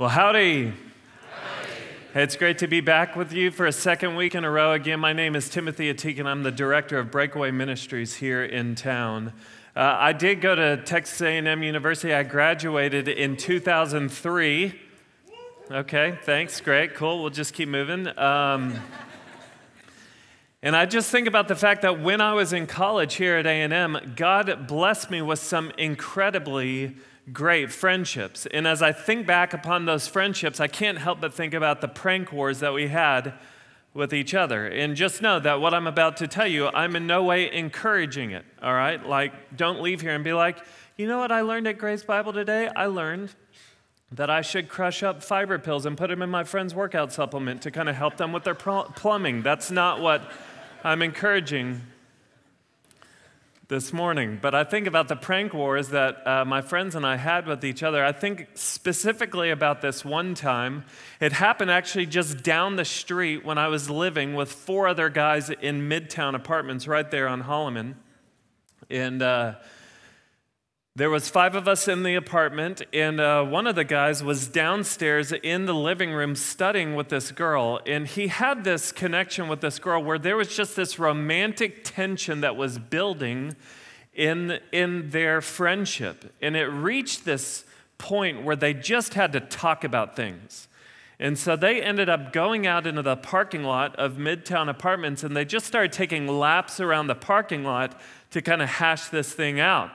Well, howdy. Hey, it's great to be back with you for a second week in a row. Again, my name is Timothy Ateek, and I'm the director of Breakaway Ministries here in town. Uh, I did go to Texas A&M University. I graduated in 2003. Okay, thanks. Great, cool. We'll just keep moving. Um, and I just think about the fact that when I was in college here at A&M, God blessed me with some incredibly great friendships. And as I think back upon those friendships, I can't help but think about the prank wars that we had with each other. And just know that what I'm about to tell you, I'm in no way encouraging it, all right? Like, don't leave here and be like, you know what I learned at Grace Bible today? I learned that I should crush up fiber pills and put them in my friend's workout supplement to kind of help them with their plumbing. That's not what I'm encouraging this morning. But I think about the prank wars that uh, my friends and I had with each other. I think specifically about this one time. It happened actually just down the street when I was living with four other guys in Midtown apartments right there on Holleman. And uh, there was five of us in the apartment, and uh, one of the guys was downstairs in the living room studying with this girl, and he had this connection with this girl where there was just this romantic tension that was building in, in their friendship, and it reached this point where they just had to talk about things. And so they ended up going out into the parking lot of Midtown Apartments, and they just started taking laps around the parking lot to kind of hash this thing out.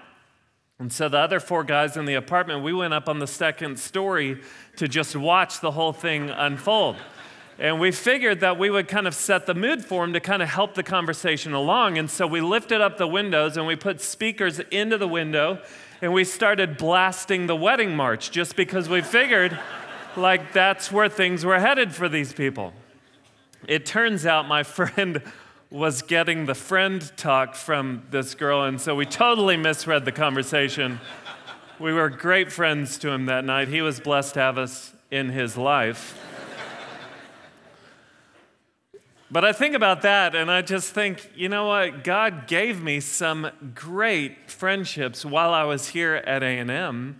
And so the other four guys in the apartment, we went up on the second story to just watch the whole thing unfold. And we figured that we would kind of set the mood for him to kind of help the conversation along. And so we lifted up the windows and we put speakers into the window and we started blasting the wedding march just because we figured like that's where things were headed for these people. It turns out my friend was getting the friend talk from this girl, and so we totally misread the conversation. We were great friends to him that night. He was blessed to have us in his life. But I think about that and I just think, you know what? God gave me some great friendships while I was here at A&M.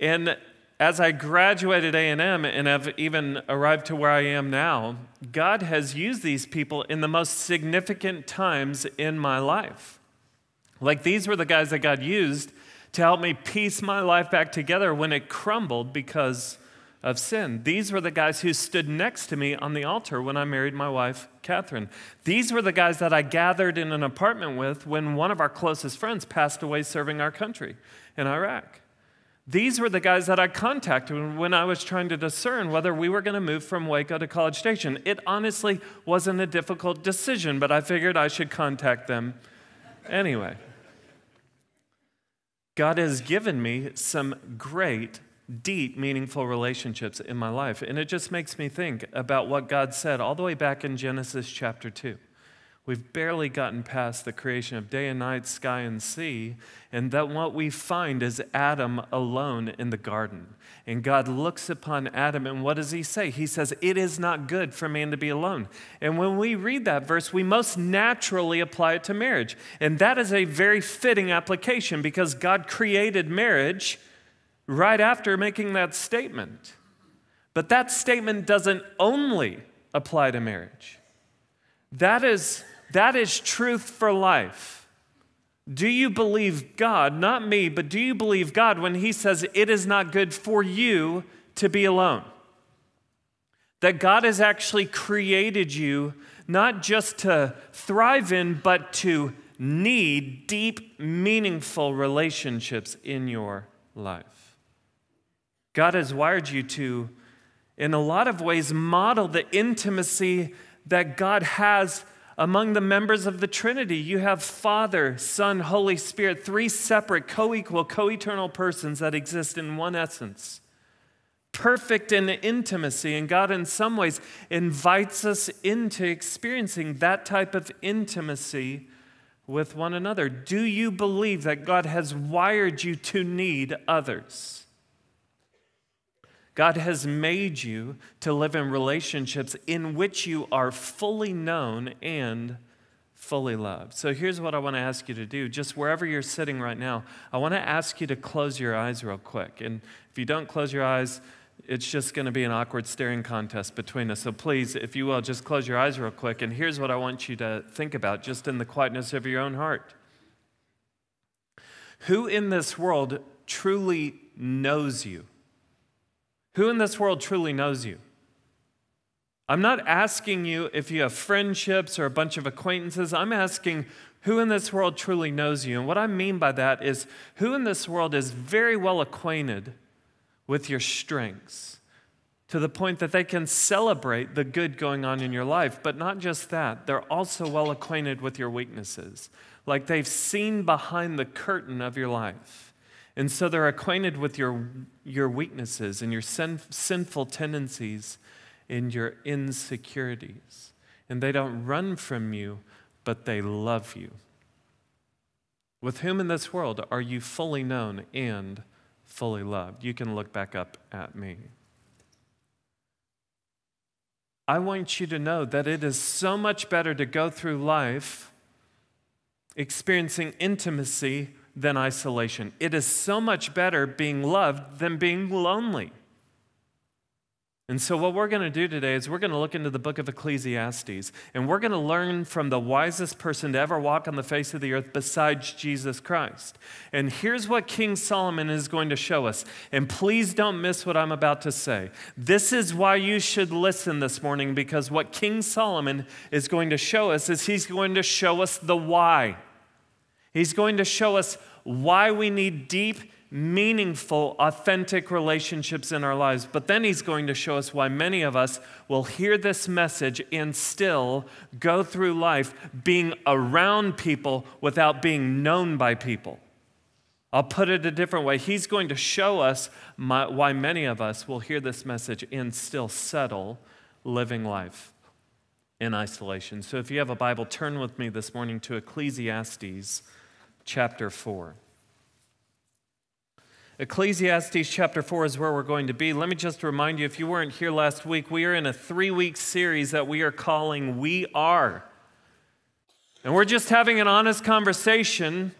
And as I graduated A&M and have even arrived to where I am now, God has used these people in the most significant times in my life. Like these were the guys that God used to help me piece my life back together when it crumbled because of sin. These were the guys who stood next to me on the altar when I married my wife, Catherine. These were the guys that I gathered in an apartment with when one of our closest friends passed away serving our country in Iraq. These were the guys that I contacted when I was trying to discern whether we were going to move from Waco to College Station. It honestly wasn't a difficult decision, but I figured I should contact them anyway. God has given me some great, deep, meaningful relationships in my life. And it just makes me think about what God said all the way back in Genesis chapter 2. We've barely gotten past the creation of day and night, sky and sea, and that what we find is Adam alone in the garden. And God looks upon Adam, and what does he say? He says, It is not good for man to be alone. And when we read that verse, we most naturally apply it to marriage. And that is a very fitting application because God created marriage right after making that statement. But that statement doesn't only apply to marriage. That is that is truth for life. Do you believe God, not me, but do you believe God when He says it is not good for you to be alone? That God has actually created you not just to thrive in, but to need deep, meaningful relationships in your life. God has wired you to, in a lot of ways, model the intimacy that God has among the members of the Trinity, you have Father, Son, Holy Spirit, three separate, co equal, co eternal persons that exist in one essence. Perfect in intimacy. And God, in some ways, invites us into experiencing that type of intimacy with one another. Do you believe that God has wired you to need others? God has made you to live in relationships in which you are fully known and fully loved. So here's what I want to ask you to do. Just wherever you're sitting right now, I want to ask you to close your eyes real quick. And if you don't close your eyes, it's just going to be an awkward staring contest between us. So please, if you will, just close your eyes real quick. And here's what I want you to think about just in the quietness of your own heart. Who in this world truly knows you? Who in this world truly knows you? I'm not asking you if you have friendships or a bunch of acquaintances. I'm asking who in this world truly knows you. And what I mean by that is who in this world is very well acquainted with your strengths to the point that they can celebrate the good going on in your life. But not just that, they're also well acquainted with your weaknesses. Like they've seen behind the curtain of your life. And so they're acquainted with your, your weaknesses and your sin, sinful tendencies and your insecurities. And they don't run from you, but they love you. With whom in this world are you fully known and fully loved? You can look back up at me. I want you to know that it is so much better to go through life experiencing intimacy than isolation. It is so much better being loved than being lonely. And so, what we're going to do today is we're going to look into the book of Ecclesiastes, and we're going to learn from the wisest person to ever walk on the face of the earth besides Jesus Christ. And here's what King Solomon is going to show us. And please don't miss what I'm about to say. This is why you should listen this morning, because what King Solomon is going to show us is he's going to show us the why. He's going to show us why we need deep meaningful, authentic relationships in our lives. But then he's going to show us why many of us will hear this message and still go through life being around people without being known by people. I'll put it a different way. He's going to show us my, why many of us will hear this message and still settle living life in isolation. So if you have a Bible, turn with me this morning to Ecclesiastes chapter 4. Ecclesiastes chapter 4 is where we're going to be. Let me just remind you if you weren't here last week, we are in a three week series that we are calling We Are. And we're just having an honest conversation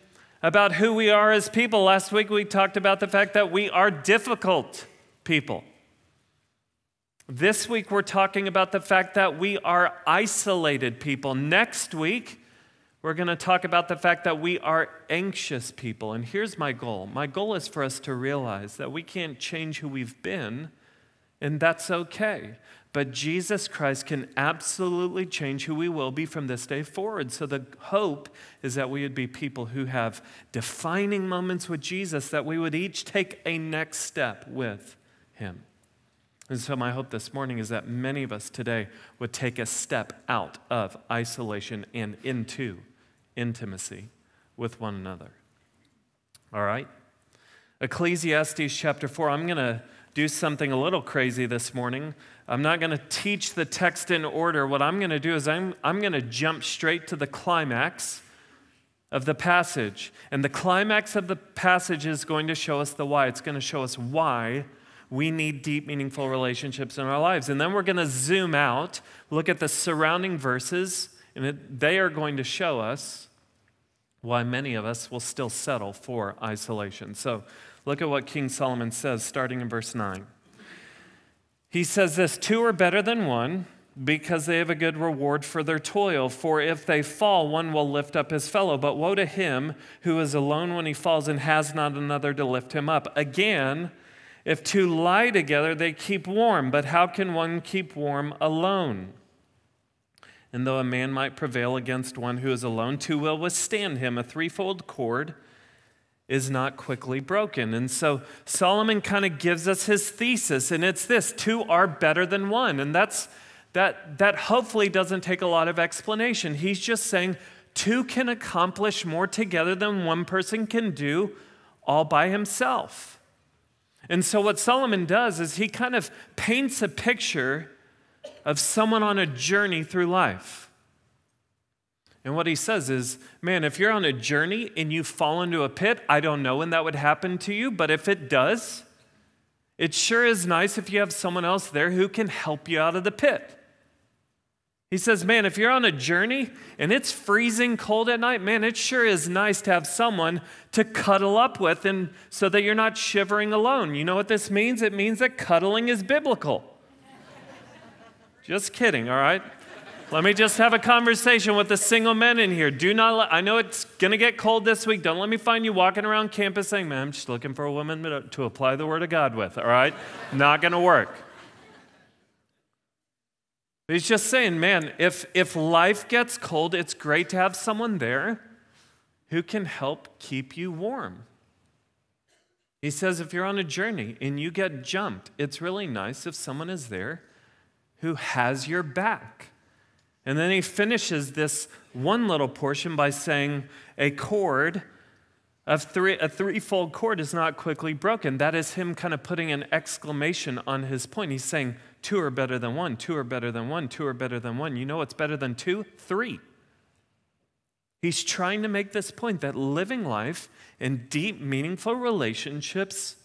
about who we are as people. Last week we talked about the fact that we are difficult people. This week we're talking about the fact that we are isolated people. Next week, we're going to talk about the fact that we are anxious people. And here's my goal my goal is for us to realize that we can't change who we've been, and that's okay. But Jesus Christ can absolutely change who we will be from this day forward. So the hope is that we would be people who have defining moments with Jesus, that we would each take a next step with Him. And so, my hope this morning is that many of us today would take a step out of isolation and into intimacy with one another. All right? Ecclesiastes chapter 4. I'm going to do something a little crazy this morning. I'm not going to teach the text in order. What I'm going to do is I'm, I'm going to jump straight to the climax of the passage. And the climax of the passage is going to show us the why. It's going to show us why we need deep, meaningful relationships in our lives. And then we're going to zoom out, look at the surrounding verses, and it, they are going to show us why many of us will still settle for isolation. So look at what King Solomon says, starting in verse 9. He says this Two are better than one because they have a good reward for their toil. For if they fall, one will lift up his fellow. But woe to him who is alone when he falls and has not another to lift him up. Again, if two lie together, they keep warm. But how can one keep warm alone? And though a man might prevail against one who is alone, two will withstand him. A threefold cord is not quickly broken. And so Solomon kind of gives us his thesis, and it's this two are better than one. And that's that that hopefully doesn't take a lot of explanation. He's just saying two can accomplish more together than one person can do all by himself. And so what Solomon does is he kind of paints a picture of someone on a journey through life. And what he says is, man, if you're on a journey and you fall into a pit, I don't know when that would happen to you, but if it does, it sure is nice if you have someone else there who can help you out of the pit. He says, Man, if you're on a journey and it's freezing cold at night, man, it sure is nice to have someone to cuddle up with and so that you're not shivering alone. You know what this means? It means that cuddling is biblical. just kidding, all right? Let me just have a conversation with the single men in here. Do not let, I know it's going to get cold this week. Don't let me find you walking around campus saying, man, I'm just looking for a woman to apply the word of God with, all right? not going to work. He's just saying, man, if, if life gets cold, it's great to have someone there who can help keep you warm. He says, if you're on a journey and you get jumped, it's really nice if someone is there who has your back. And then he finishes this one little portion by saying, a cord of three, a threefold cord is not quickly broken. That is him kind of putting an exclamation on his point. He's saying, two are better than one, two are better than one, two are better than one. You know what's better than two? Three. He's trying to make this point that living life in deep, meaningful relationships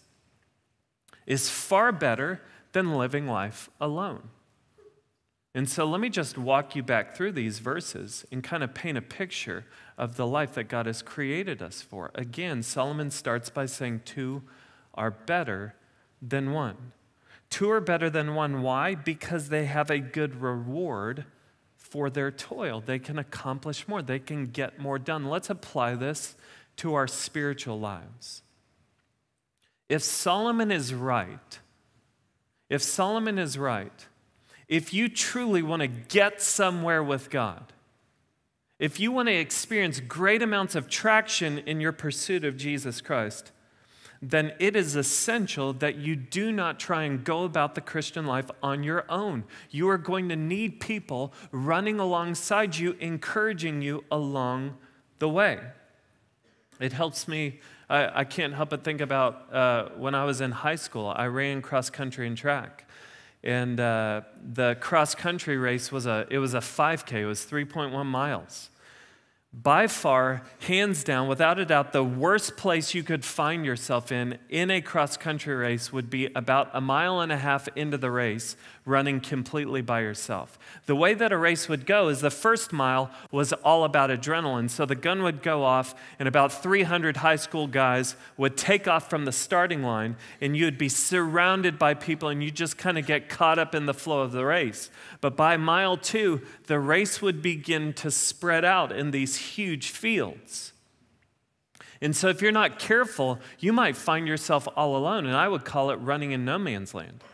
is far better than living life alone. And so let me just walk you back through these verses and kind of paint a picture of the life that God has created us for. Again, Solomon starts by saying two are better than one. Two are better than one. Why? Because they have a good reward for their toil. They can accomplish more, they can get more done. Let's apply this to our spiritual lives. If Solomon is right, if Solomon is right, if you truly want to get somewhere with God, if you want to experience great amounts of traction in your pursuit of Jesus Christ, then it is essential that you do not try and go about the Christian life on your own. You are going to need people running alongside you, encouraging you along the way. It helps me, I, I can't help but think about uh, when I was in high school, I ran cross country and track. And uh, the cross country race was a, it was a 5K, it was 3.1 miles by far, hands down, without a doubt, the worst place you could find yourself in in a cross country race would be about a mile and a half into the race, running completely by yourself. The way that a race would go is the first mile was all about adrenaline. So the gun would go off, and about 300 high school guys would take off from the starting line, and you'd be surrounded by people, and you just kind of get caught up in the flow of the race. But by mile two, the race would begin to spread out in these huge fields. And so, if you're not careful, you might find yourself all alone. And I would call it running in no man's land.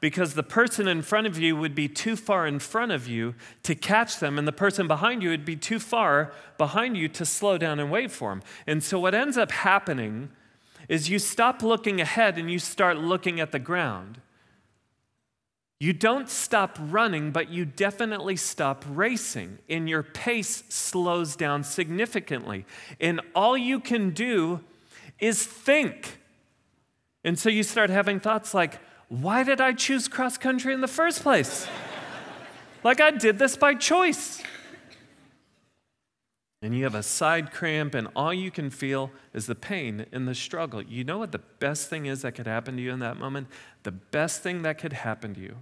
Because the person in front of you would be too far in front of you to catch them, and the person behind you would be too far behind you to slow down and wait for them. And so, what ends up happening is you stop looking ahead and you start looking at the ground. You don't stop running, but you definitely stop racing, and your pace slows down significantly. And all you can do is think. And so you start having thoughts like, why did I choose cross country in the first place? like I did this by choice. And you have a side cramp, and all you can feel is the pain and the struggle. You know what the best thing is that could happen to you in that moment? The best thing that could happen to you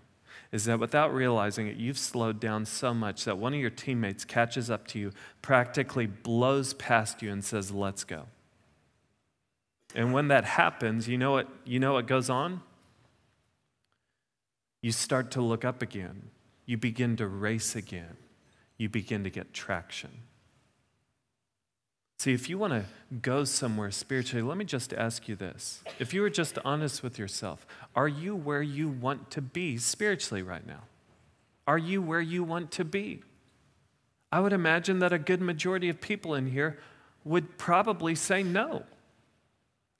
is that without realizing it, you've slowed down so much that one of your teammates catches up to you, practically blows past you, and says, Let's go. And when that happens, you know what, you know what goes on? You start to look up again. You begin to race again. You begin to get traction. See, if you want to go somewhere spiritually, let me just ask you this. If you were just honest with yourself, are you where you want to be spiritually right now? Are you where you want to be? I would imagine that a good majority of people in here would probably say no.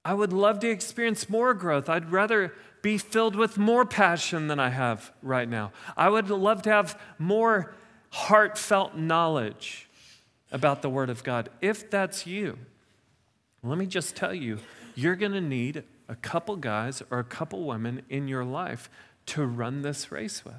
I would love to experience more growth. I'd rather be filled with more passion than I have right now. I would love to have more heartfelt knowledge about the Word of God. If that's you, let me just tell you, you're going to need a couple guys or a couple women in your life to run this race with.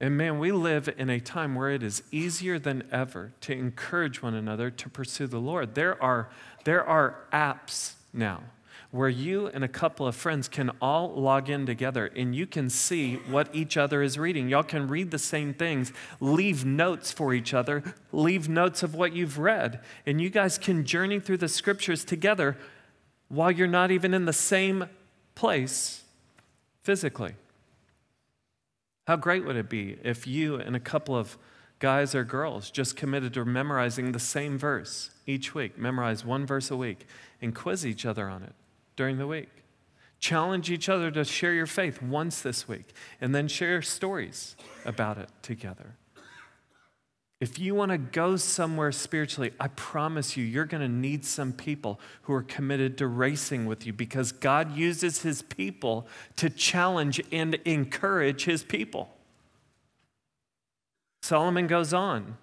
And man, we live in a time where it is easier than ever to encourage one another to pursue the Lord. There are, there are apps now where you and a couple of friends can all log in together and you can see what each other is reading. Y'all can read the same things, leave notes for each other, leave notes of what you've read, and you guys can journey through the scriptures together while you're not even in the same place physically. How great would it be if you and a couple of guys or girls just committed to memorizing the same verse each week, memorize one verse a week, and quiz each other on it during the week? Challenge each other to share your faith once this week, and then share stories about it together. If you want to go somewhere spiritually, I promise you, you're going to need some people who are committed to racing with you because God uses his people to challenge and encourage his people. Solomon goes on.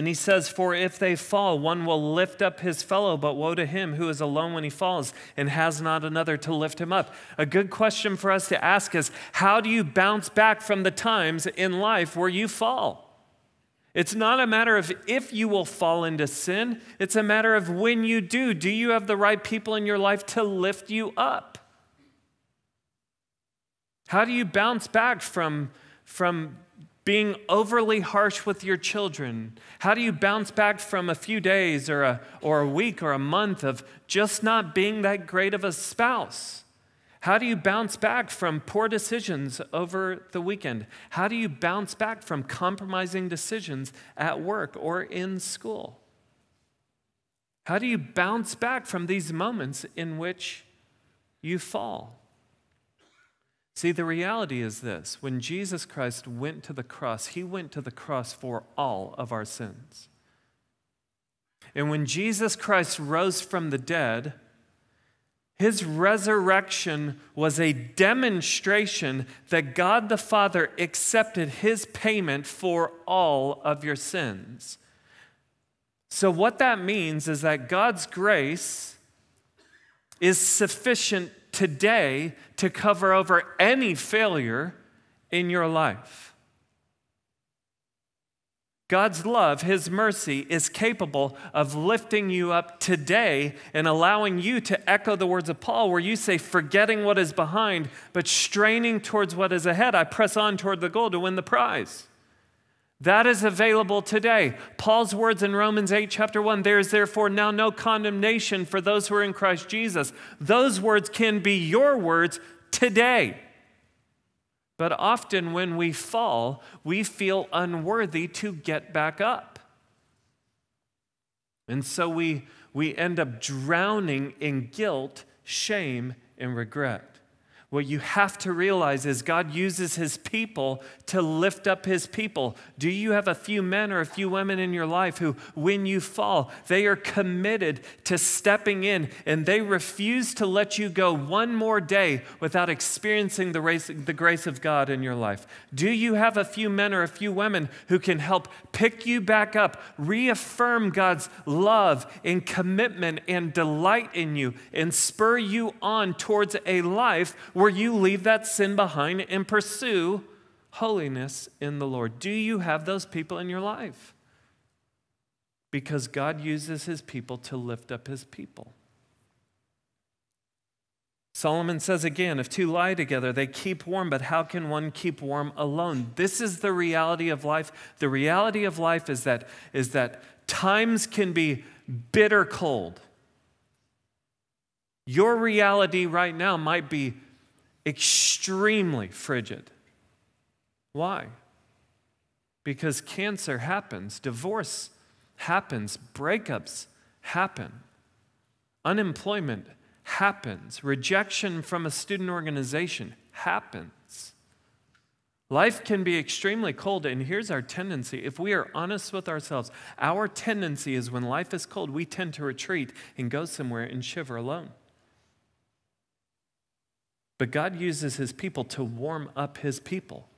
And he says, For if they fall, one will lift up his fellow, but woe to him who is alone when he falls and has not another to lift him up. A good question for us to ask is how do you bounce back from the times in life where you fall? It's not a matter of if you will fall into sin, it's a matter of when you do. Do you have the right people in your life to lift you up? How do you bounce back from, from being overly harsh with your children? How do you bounce back from a few days or a, or a week or a month of just not being that great of a spouse? How do you bounce back from poor decisions over the weekend? How do you bounce back from compromising decisions at work or in school? How do you bounce back from these moments in which you fall? See, the reality is this when Jesus Christ went to the cross, he went to the cross for all of our sins. And when Jesus Christ rose from the dead, his resurrection was a demonstration that God the Father accepted his payment for all of your sins. So, what that means is that God's grace is sufficient today to cover over any failure in your life. God's love, His mercy, is capable of lifting you up today and allowing you to echo the words of Paul, where you say, forgetting what is behind, but straining towards what is ahead. I press on toward the goal to win the prize. That is available today. Paul's words in Romans 8, chapter 1 there is therefore now no condemnation for those who are in Christ Jesus. Those words can be your words today. But often when we fall, we feel unworthy to get back up. And so we, we end up drowning in guilt, shame, and regret. What you have to realize is God uses his people to lift up his people. Do you have a few men or a few women in your life who, when you fall, they are committed to stepping in and they refuse to let you go one more day without experiencing the, race, the grace of God in your life? Do you have a few men or a few women who can help pick you back up, reaffirm God's love and commitment and delight in you, and spur you on towards a life? Where you leave that sin behind and pursue holiness in the Lord? Do you have those people in your life? Because God uses his people to lift up his people. Solomon says again, if two lie together, they keep warm, but how can one keep warm alone? This is the reality of life. The reality of life is that, is that times can be bitter cold. Your reality right now might be extremely frigid. Why? Because cancer happens, divorce happens, breakups happen, unemployment happens, rejection from a student organization happens. Life can be extremely cold, and here's our tendency. If we are honest with ourselves, our tendency is when life is cold, we tend to retreat and go somewhere and shiver alone. But God uses his people to warm up his people.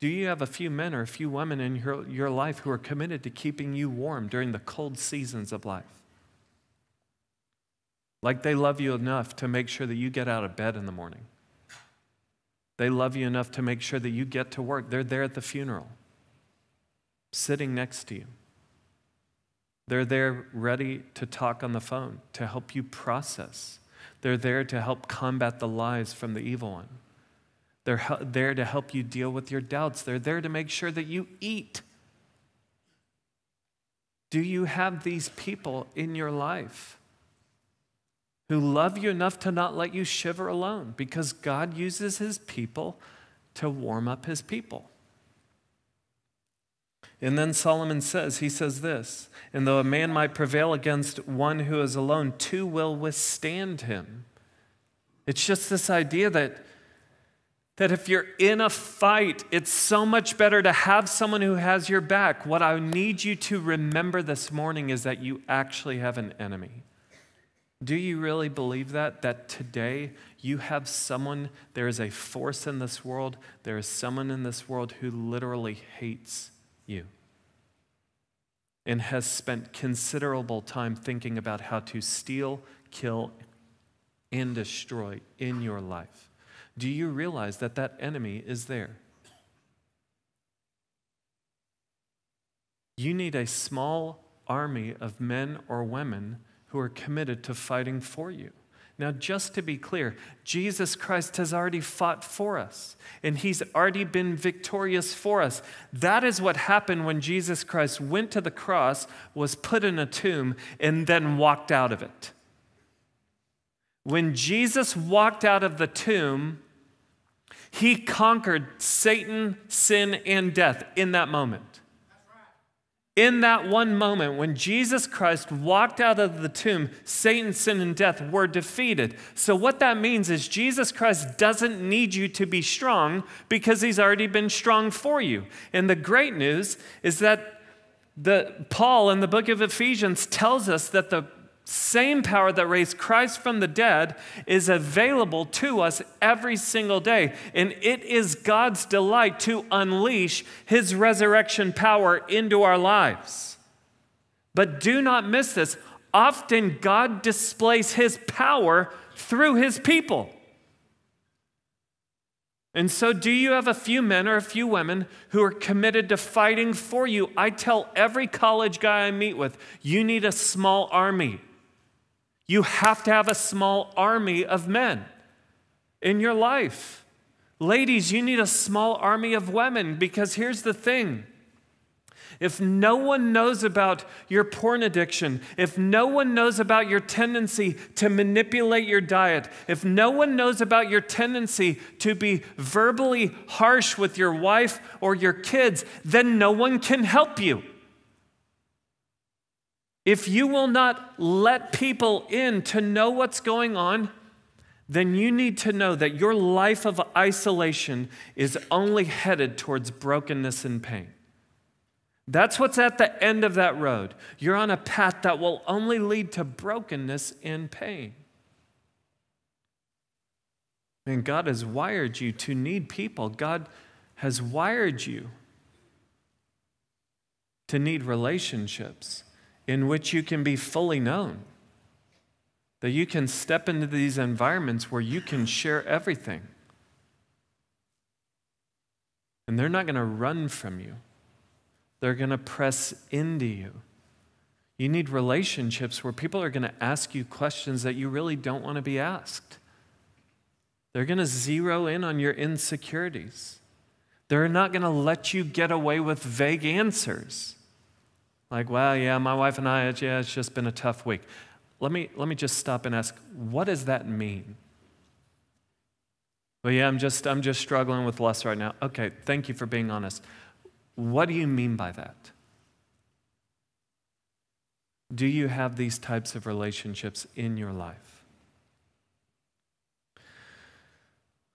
Do you have a few men or a few women in your, your life who are committed to keeping you warm during the cold seasons of life? Like they love you enough to make sure that you get out of bed in the morning. They love you enough to make sure that you get to work. They're there at the funeral, sitting next to you. They're there ready to talk on the phone, to help you process. They're there to help combat the lies from the evil one. They're there to help you deal with your doubts. They're there to make sure that you eat. Do you have these people in your life who love you enough to not let you shiver alone? Because God uses his people to warm up his people. And then Solomon says, he says this, and though a man might prevail against one who is alone, two will withstand him. It's just this idea that, that if you're in a fight, it's so much better to have someone who has your back. What I need you to remember this morning is that you actually have an enemy. Do you really believe that? That today you have someone, there is a force in this world, there is someone in this world who literally hates you and has spent considerable time thinking about how to steal, kill, and destroy in your life. Do you realize that that enemy is there? You need a small army of men or women who are committed to fighting for you. Now, just to be clear, Jesus Christ has already fought for us, and he's already been victorious for us. That is what happened when Jesus Christ went to the cross, was put in a tomb, and then walked out of it. When Jesus walked out of the tomb, he conquered Satan, sin, and death in that moment in that one moment when Jesus Christ walked out of the tomb, Satan, sin, and death were defeated. So, what that means is Jesus Christ doesn't need you to be strong because he's already been strong for you. And the great news is that the, Paul in the book of Ephesians tells us that the same power that raised Christ from the dead is available to us every single day. And it is God's delight to unleash his resurrection power into our lives. But do not miss this. Often God displays his power through his people. And so, do you have a few men or a few women who are committed to fighting for you? I tell every college guy I meet with, you need a small army. You have to have a small army of men in your life. Ladies, you need a small army of women because here's the thing. If no one knows about your porn addiction, if no one knows about your tendency to manipulate your diet, if no one knows about your tendency to be verbally harsh with your wife or your kids, then no one can help you. If you will not let people in to know what's going on, then you need to know that your life of isolation is only headed towards brokenness and pain. That's what's at the end of that road. You're on a path that will only lead to brokenness and pain. And God has wired you to need people. God has wired you to need relationships in which you can be fully known. That you can step into these environments where you can share everything. And they're not going to run from you, they're going to press into you. You need relationships where people are going to ask you questions that you really don't want to be asked. They're going to zero in on your insecurities. They're not going to let you get away with vague answers. Like, well, yeah, my wife and I, yeah, it's just been a tough week. Let me, let me just stop and ask, what does that mean? Well, yeah, I'm just, I'm just struggling with lust right now. Okay, thank you for being honest. What do you mean by that? Do you have these types of relationships in your life?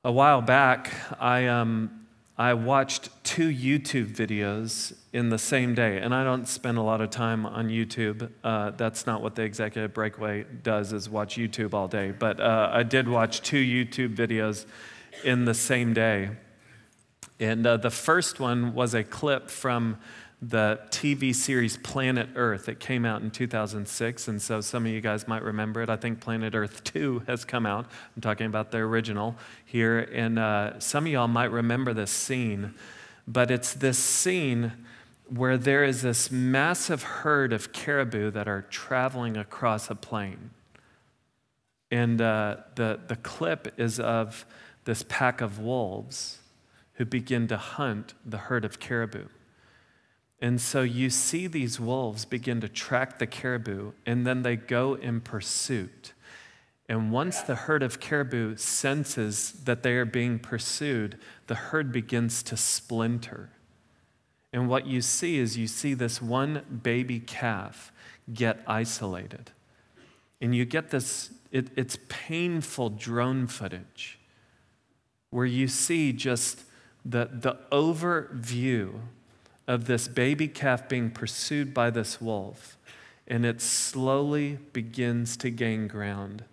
A while back, I, um, I watched two YouTube videos in the same day, and I don't spend a lot of time on YouTube. Uh, that's not what the Executive Breakaway does, is watch YouTube all day. But uh, I did watch two YouTube videos in the same day. And uh, the first one was a clip from the TV series Planet Earth. It came out in 2006, and so some of you guys might remember it. I think Planet Earth 2 has come out. I'm talking about the original here, and uh, some of y'all might remember this scene, but it's this scene where there is this massive herd of caribou that are traveling across a plain. And uh, the, the clip is of this pack of wolves who begin to hunt the herd of caribou. And so you see these wolves begin to track the caribou, and then they go in pursuit. And once the herd of caribou senses that they are being pursued, the herd begins to splinter. And what you see is you see this one baby calf get isolated. And you get this, it, it's painful drone footage where you see just the, the overview of this baby calf being pursued by this wolf. And it slowly begins to gain ground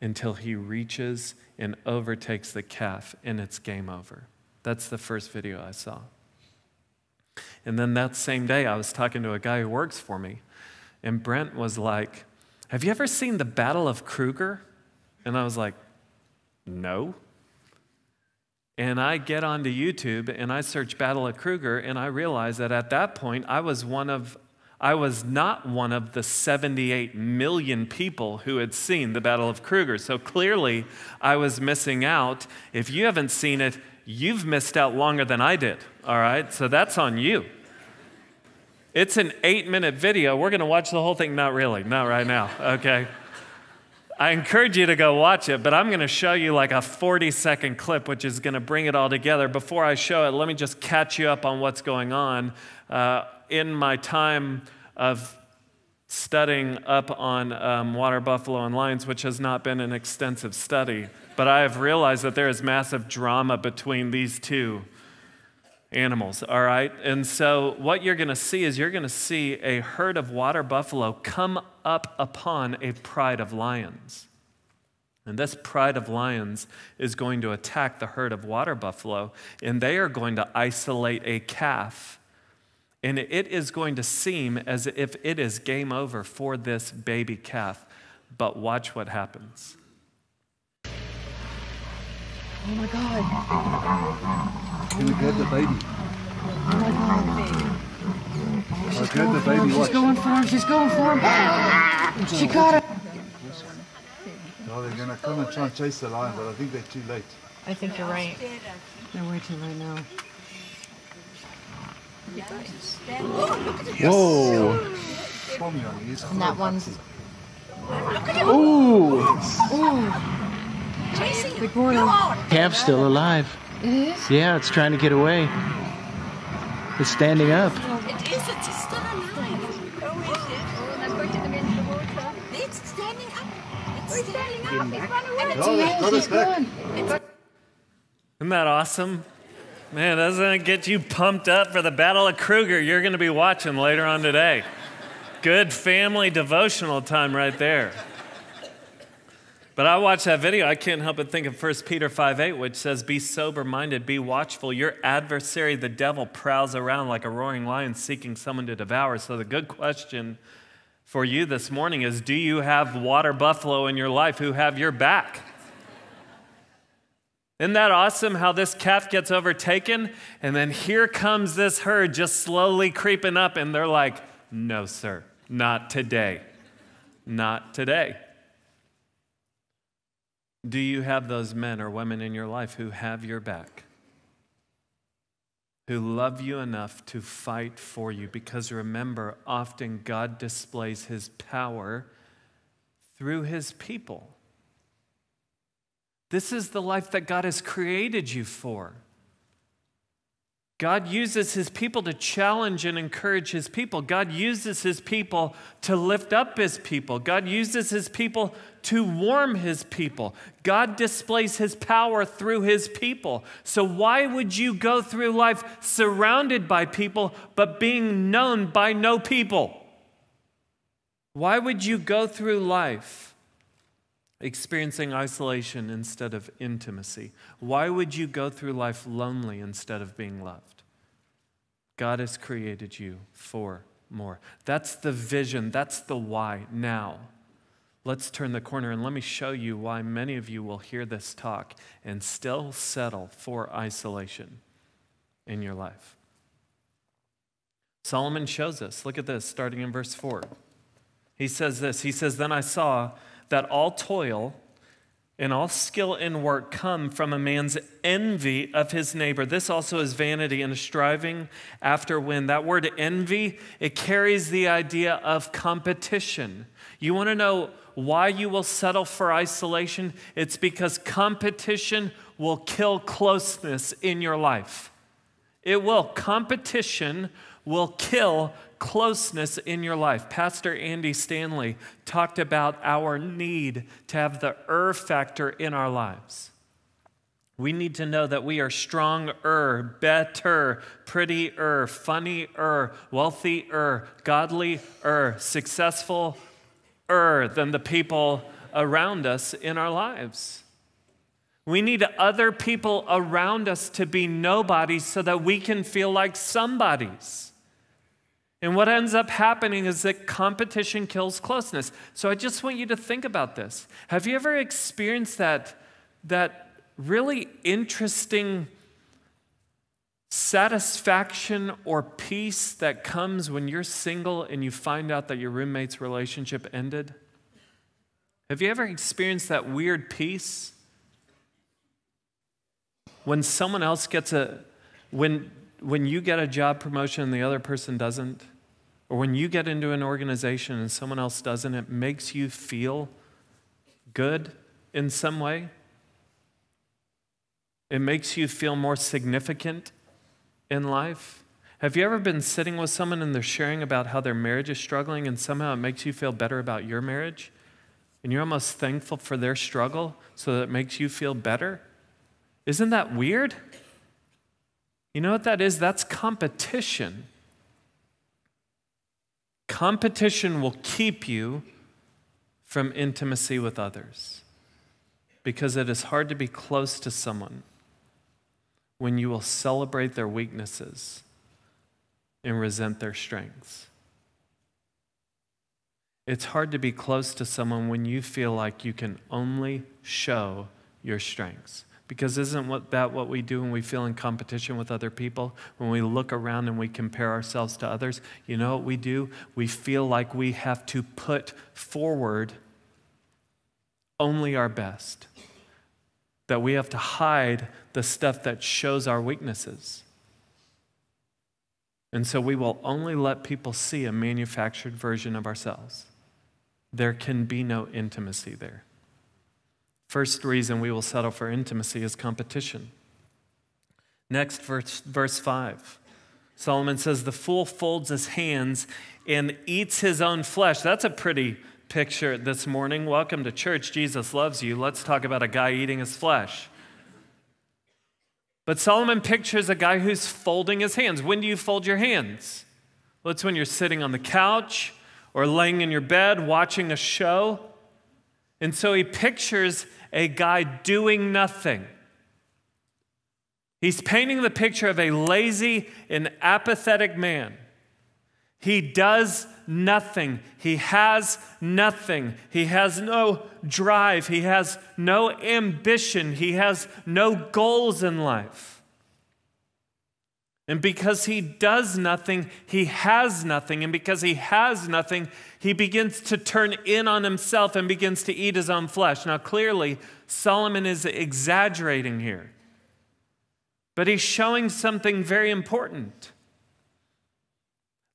until he reaches and overtakes the calf, and it's game over. That's the first video I saw. And then that same day, I was talking to a guy who works for me, and Brent was like, Have you ever seen the Battle of Kruger? And I was like, No. And I get onto YouTube and I search Battle of Kruger, and I realize that at that point, I was one of I was not one of the 78 million people who had seen the Battle of Kruger. So clearly, I was missing out. If you haven't seen it, you've missed out longer than I did, all right? So that's on you. It's an eight minute video. We're going to watch the whole thing. Not really, not right now, okay? I encourage you to go watch it, but I'm going to show you like a 40 second clip, which is going to bring it all together. Before I show it, let me just catch you up on what's going on. Uh, in my time of studying up on um, water buffalo and lions, which has not been an extensive study, but I have realized that there is massive drama between these two animals, all right? And so what you're going to see is you're going to see a herd of water buffalo come up upon a pride of lions. And this pride of lions is going to attack the herd of water buffalo, and they are going to isolate a calf. And it is going to seem as if it is game over for this baby calf. But watch what happens. Oh my God. Can we grab the baby? Oh my God. I'll grab the baby. She's going for him. She's going for him. She caught him. No, they're gonna come and try and chase the lion, but I think they're too late. I think you're right. They're way too late now. Whoa. Swami on it. He's And that one's. Ooh. Big morning. Calf's still alive. It is? Yeah, it's trying to get away. It's standing up. It is, it's still alive. Oh, is it? Oh, and going to the middle of the water. It's standing up. It's standing up. It's run away. No, they've got He's us back. gone. Isn't that awesome? Man, doesn't it get you pumped up for the Battle of Kruger you're going to be watching later on today? Good family devotional time right there. But I watched that video, I can't help but think of 1 Peter 5 8, which says, Be sober minded, be watchful. Your adversary, the devil, prowls around like a roaring lion seeking someone to devour. So the good question for you this morning is Do you have water buffalo in your life who have your back? Isn't that awesome how this calf gets overtaken? And then here comes this herd just slowly creeping up, and they're like, No, sir, not today. Not today. Do you have those men or women in your life who have your back? Who love you enough to fight for you? Because remember, often God displays his power through his people. This is the life that God has created you for. God uses his people to challenge and encourage his people. God uses his people to lift up his people. God uses his people to warm his people. God displays his power through his people. So, why would you go through life surrounded by people but being known by no people? Why would you go through life? experiencing isolation instead of intimacy? Why would you go through life lonely instead of being loved? God has created you for more. That's the vision, that's the why. Now, let's turn the corner and let me show you why many of you will hear this talk and still settle for isolation in your life. Solomon shows us. Look at this, starting in verse 4. He says this He says, Then I saw that all toil and all skill in work come from a man's envy of his neighbor. This also is vanity and a striving after wind. That word envy, it carries the idea of competition. You want to know why you will settle for isolation? It's because competition will kill closeness in your life. It will. Competition will kill closeness in your life. Pastor Andy Stanley talked about our need to have the er factor in our lives. We need to know that we are stronger, better, prettier, funnier, wealthier, godlier, successful er than the people around us in our lives. We need other people around us to be nobodies so that we can feel like somebodies. And what ends up happening is that competition kills closeness. So I just want you to think about this. Have you ever experienced that, that really interesting satisfaction or peace that comes when you're single and you find out that your roommate's relationship ended? Have you ever experienced that weird peace? When someone else gets a, when, when you get a job promotion and the other person doesn't? Or when you get into an organization and someone else doesn't, it makes you feel good in some way. It makes you feel more significant in life. Have you ever been sitting with someone and they're sharing about how their marriage is struggling and somehow it makes you feel better about your marriage? And you're almost thankful for their struggle so that it makes you feel better? Isn't that weird? You know what that is? That's competition. Competition will keep you from intimacy with others because it is hard to be close to someone when you will celebrate their weaknesses and resent their strengths. It's hard to be close to someone when you feel like you can only show your strengths. Because isn't what, that what we do when we feel in competition with other people? When we look around and we compare ourselves to others, you know what we do? We feel like we have to put forward only our best, that we have to hide the stuff that shows our weaknesses. And so we will only let people see a manufactured version of ourselves. There can be no intimacy there. First reason we will settle for intimacy is competition. Next, verse, verse 5. Solomon says, The fool folds his hands and eats his own flesh. That's a pretty picture this morning. Welcome to church. Jesus loves you. Let's talk about a guy eating his flesh. But Solomon pictures a guy who's folding his hands. When do you fold your hands? Well, it's when you're sitting on the couch or laying in your bed watching a show. And so he pictures a guy doing nothing. He's painting the picture of a lazy and apathetic man. He does nothing. He has nothing. He has no drive. He has no ambition. He has no goals in life. And because he does nothing, he has nothing. And because he has nothing, he begins to turn in on himself and begins to eat his own flesh. Now, clearly, Solomon is exaggerating here, but he's showing something very important.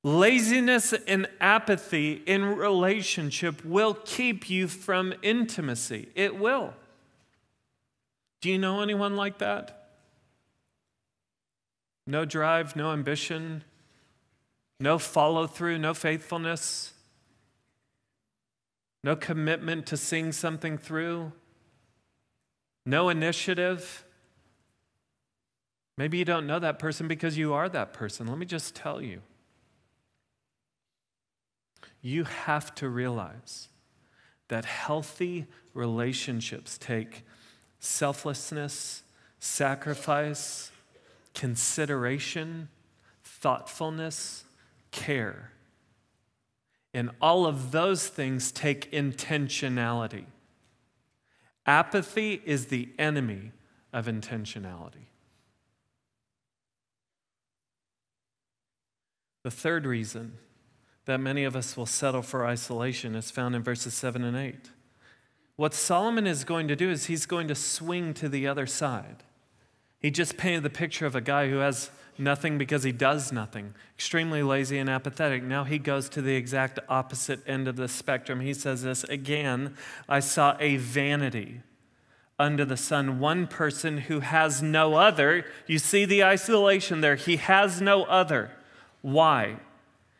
Laziness and apathy in relationship will keep you from intimacy. It will. Do you know anyone like that? No drive, no ambition, no follow through, no faithfulness, no commitment to seeing something through, no initiative. Maybe you don't know that person because you are that person. Let me just tell you. You have to realize that healthy relationships take selflessness, sacrifice, consideration, thoughtfulness, care. And all of those things take intentionality. Apathy is the enemy of intentionality. The third reason that many of us will settle for isolation is found in verses 7 and 8. What Solomon is going to do is he's going to swing to the other side. He just painted the picture of a guy who has nothing because he does nothing, extremely lazy and apathetic. Now he goes to the exact opposite end of the spectrum. He says this again I saw a vanity under the sun, one person who has no other. You see the isolation there. He has no other. Why?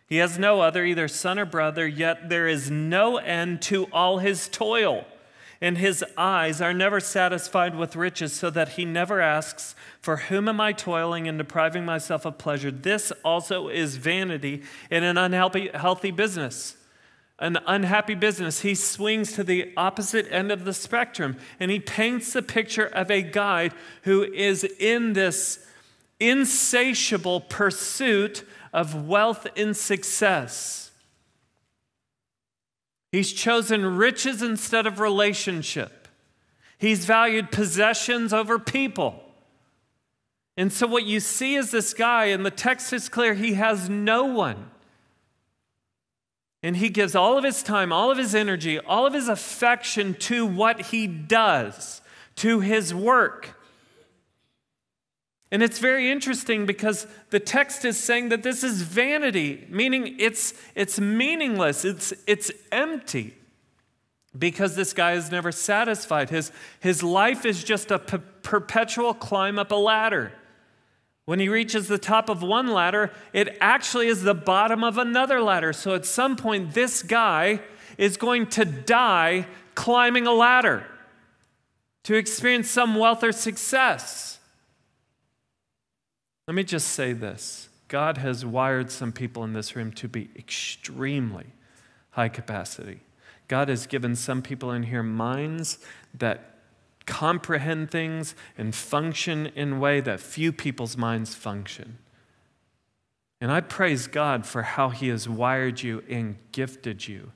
He has no other, either son or brother, yet there is no end to all his toil and his eyes are never satisfied with riches, so that he never asks, For whom am I toiling and depriving myself of pleasure? This also is vanity in an unhealthy healthy business. An unhappy business. He swings to the opposite end of the spectrum and he paints the picture of a guy who is in this insatiable pursuit of wealth and success. He's chosen riches instead of relationship. He's valued possessions over people. And so, what you see is this guy, and the text is clear, he has no one. And he gives all of his time, all of his energy, all of his affection to what he does, to his work. And it's very interesting because the text is saying that this is vanity, meaning it's, it's meaningless, it's, it's empty. Because this guy is never satisfied. His, his life is just a perpetual climb up a ladder. When he reaches the top of one ladder, it actually is the bottom of another ladder. So at some point, this guy is going to die climbing a ladder to experience some wealth or success. Let me just say this God has wired some people in this room to be extremely high capacity. God has given some people in here minds that comprehend things and function in a way that few people's minds function. And I praise God for how He has wired you and gifted you.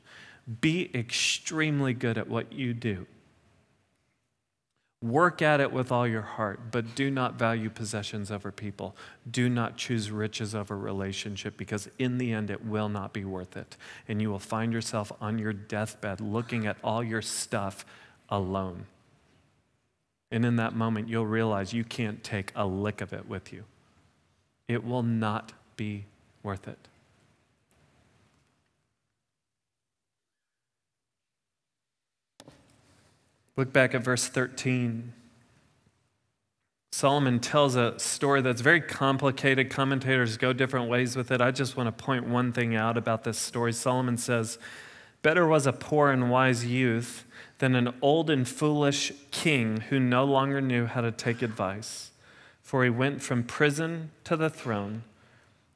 Be extremely good at what you do. Work at it with all your heart, but do not value possessions over people. Do not choose riches over relationship because in the end it will not be worth it. And you will find yourself on your deathbed looking at all your stuff alone. And in that moment, you'll realize you can't take a lick of it with you. It will not be worth it. Look back at verse 13. Solomon tells a story that's very complicated. Commentators go different ways with it. I just want to point one thing out about this story. Solomon says, Better was a poor and wise youth than an old and foolish king who no longer knew how to take advice. For he went from prison to the throne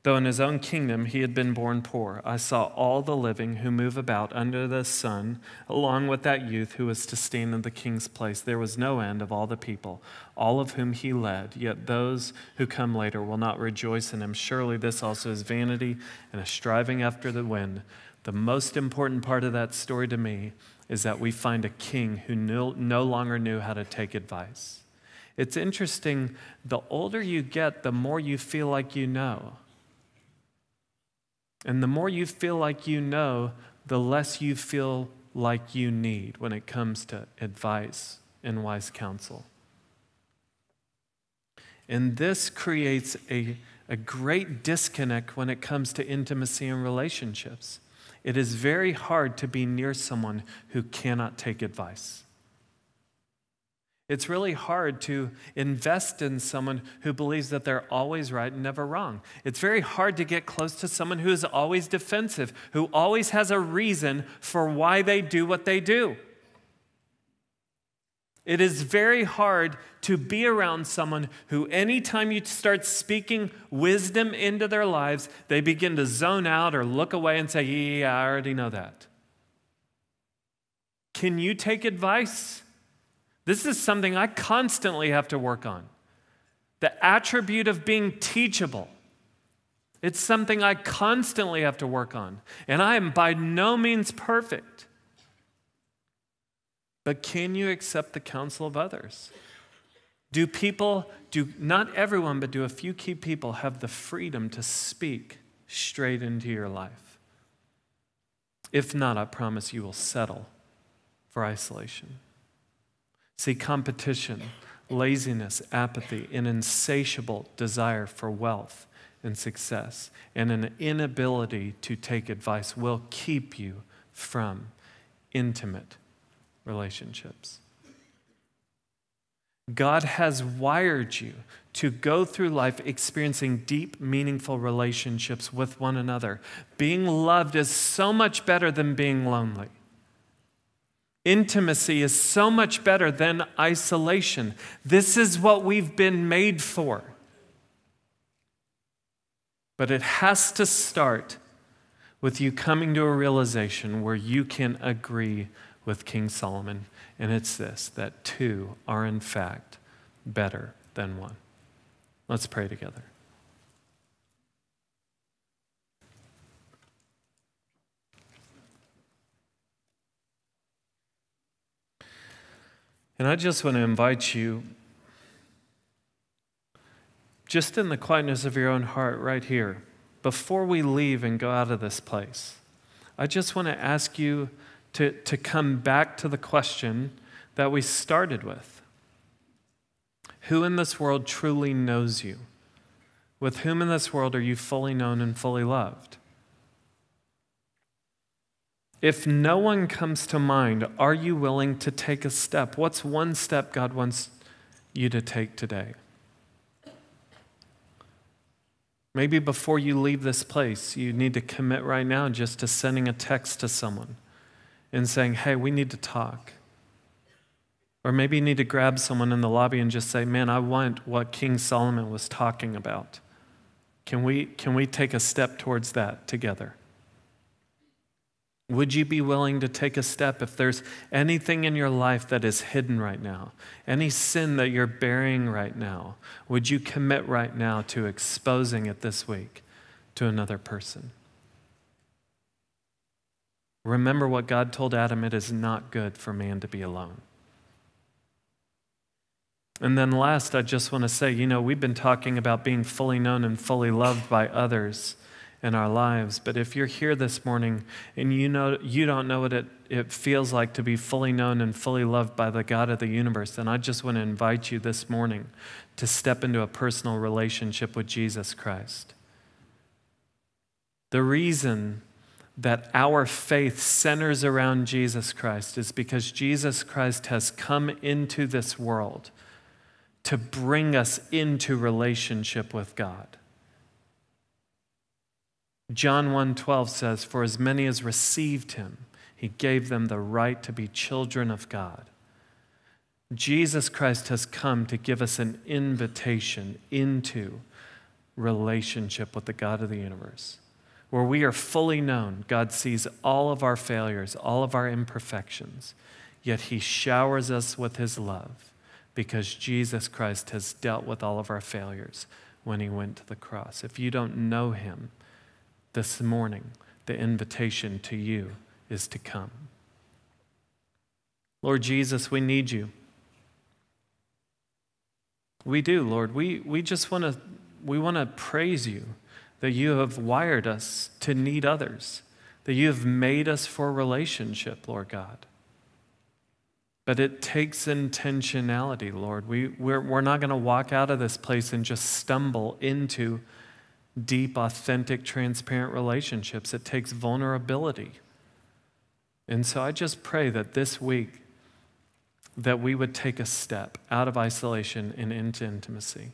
Though in his own kingdom he had been born poor, I saw all the living who move about under the sun, along with that youth who was to stand in the king's place. There was no end of all the people, all of whom he led. Yet those who come later will not rejoice in him. Surely this also is vanity and a striving after the wind. The most important part of that story to me is that we find a king who no, no longer knew how to take advice. It's interesting, the older you get, the more you feel like you know. And the more you feel like you know, the less you feel like you need when it comes to advice and wise counsel. And this creates a, a great disconnect when it comes to intimacy and relationships. It is very hard to be near someone who cannot take advice. It's really hard to invest in someone who believes that they're always right and never wrong. It's very hard to get close to someone who is always defensive, who always has a reason for why they do what they do. It is very hard to be around someone who, anytime you start speaking wisdom into their lives, they begin to zone out or look away and say, Yeah, I already know that. Can you take advice? This is something I constantly have to work on. The attribute of being teachable. It's something I constantly have to work on. And I am by no means perfect. But can you accept the counsel of others? Do people, do not everyone, but do a few key people have the freedom to speak straight into your life. If not, I promise you will settle for isolation. See, competition, laziness, apathy, an insatiable desire for wealth and success, and an inability to take advice will keep you from intimate relationships. God has wired you to go through life experiencing deep, meaningful relationships with one another. Being loved is so much better than being lonely. Intimacy is so much better than isolation. This is what we've been made for. But it has to start with you coming to a realization where you can agree with King Solomon. And it's this that two are, in fact, better than one. Let's pray together. And I just want to invite you, just in the quietness of your own heart, right here, before we leave and go out of this place, I just want to ask you to, to come back to the question that we started with Who in this world truly knows you? With whom in this world are you fully known and fully loved? If no one comes to mind, are you willing to take a step? What's one step God wants you to take today? Maybe before you leave this place, you need to commit right now just to sending a text to someone and saying, hey, we need to talk. Or maybe you need to grab someone in the lobby and just say, man, I want what King Solomon was talking about. Can we, can we take a step towards that together? Would you be willing to take a step if there's anything in your life that is hidden right now, any sin that you're bearing right now? Would you commit right now to exposing it this week to another person? Remember what God told Adam it is not good for man to be alone. And then last, I just want to say, you know, we've been talking about being fully known and fully loved by others in our lives. But if you're here this morning and you know you don't know what it, it feels like to be fully known and fully loved by the God of the universe, then I just want to invite you this morning to step into a personal relationship with Jesus Christ. The reason that our faith centers around Jesus Christ is because Jesus Christ has come into this world to bring us into relationship with God. John 1:12 says, "For as many as received him, he gave them the right to be children of God." Jesus Christ has come to give us an invitation into relationship with the God of the universe where we are fully known. God sees all of our failures, all of our imperfections, yet He showers us with His love because Jesus Christ has dealt with all of our failures when He went to the cross. If you don't know Him this morning, the invitation to you is to come. Lord Jesus, we need you. We do, Lord. We, we just want to we want to praise you that you have wired us to need others, that you have made us for relationship, Lord God. But it takes intentionality, Lord. We, we're, we're not going to walk out of this place and just stumble into deep, authentic, transparent relationships. It takes vulnerability. And so I just pray that this week, that we would take a step out of isolation and into intimacy.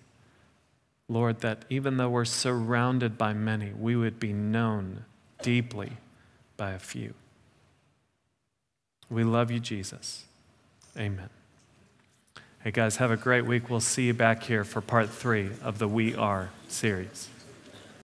Lord, that even though we're surrounded by many, we would be known deeply by a few. We love you, Jesus. Amen. Hey, guys, have a great week. We'll see you back here for part three of the We Are series.